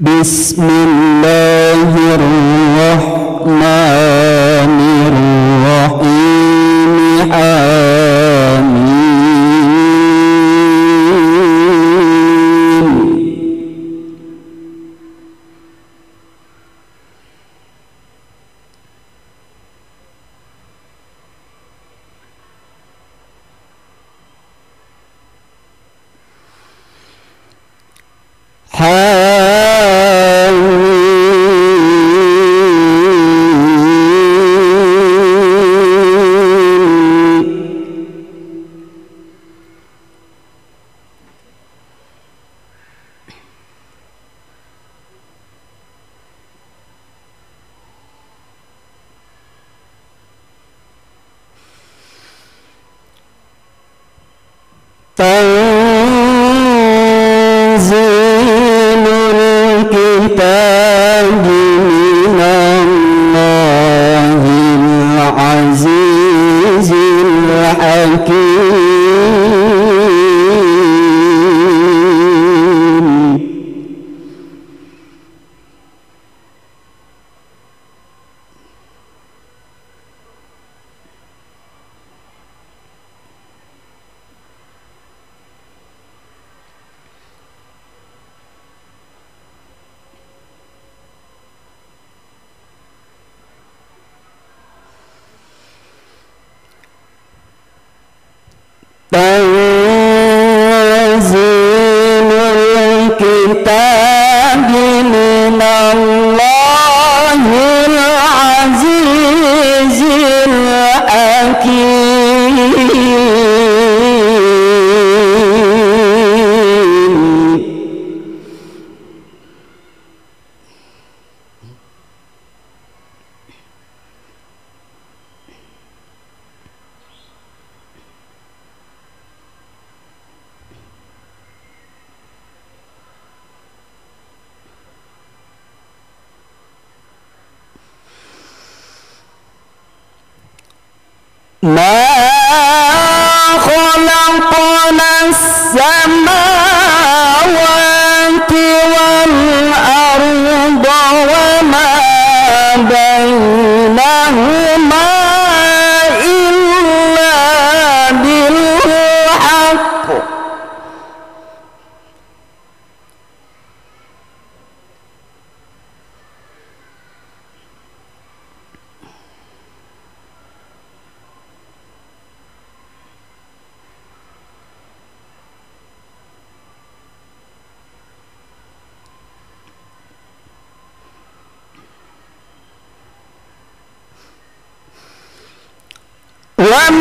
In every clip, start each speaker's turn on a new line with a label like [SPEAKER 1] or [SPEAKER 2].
[SPEAKER 1] بسم الله الرحمن الرحيم. آمين حال Nah. One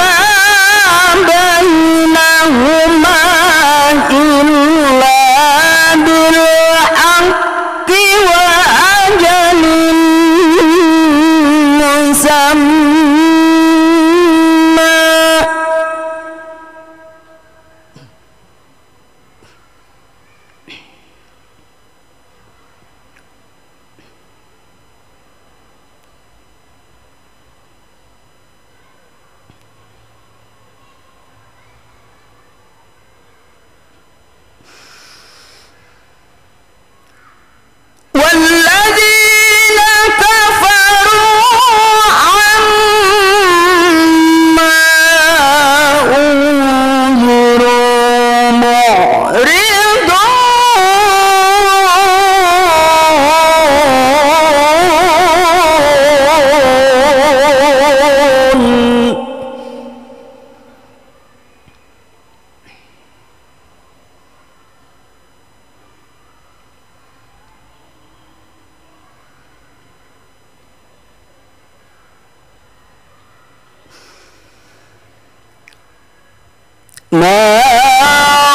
[SPEAKER 1] ما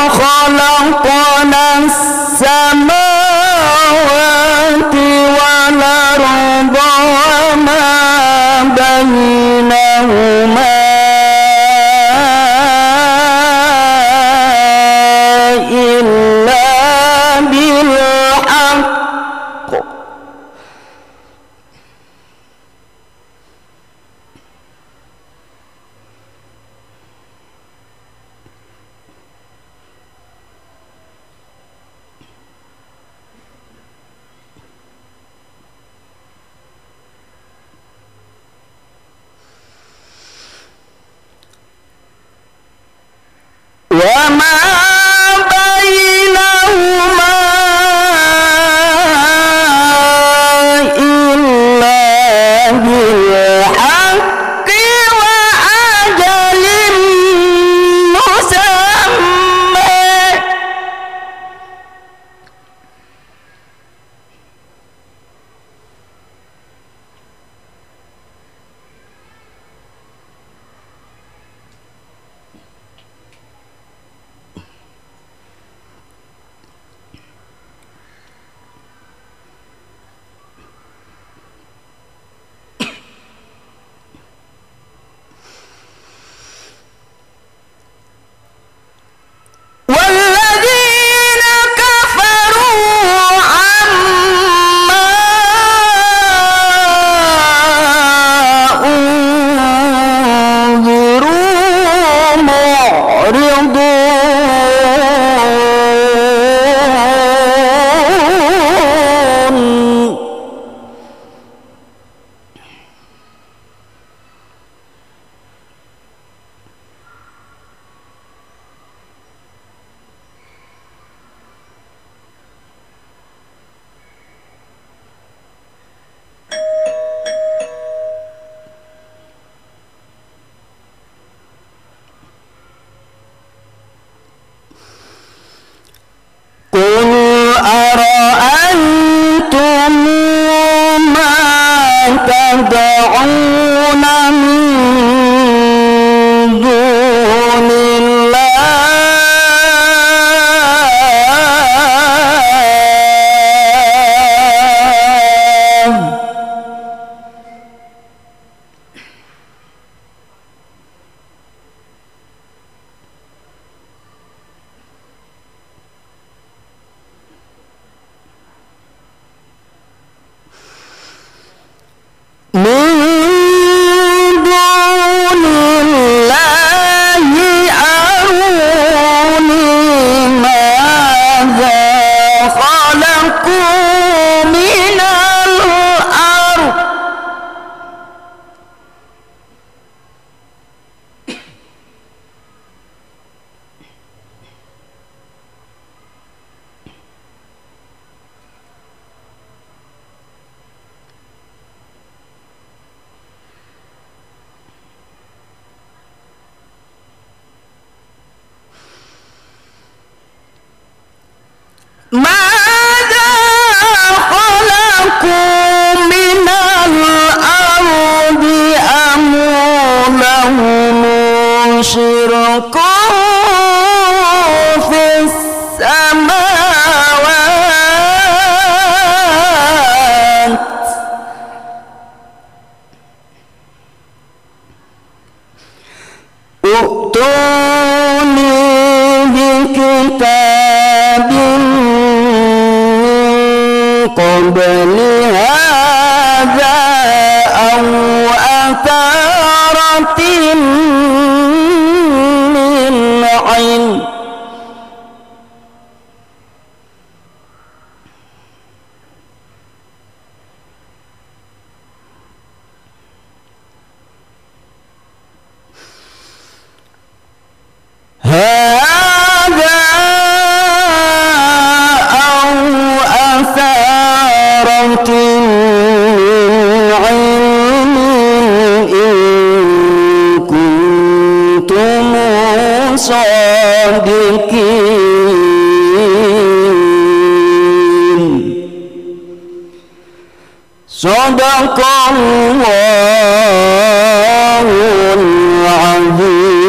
[SPEAKER 1] خلقنا السماوات والأرض وما بينهما. 我们。يدعون من todo صدق الله العظيم.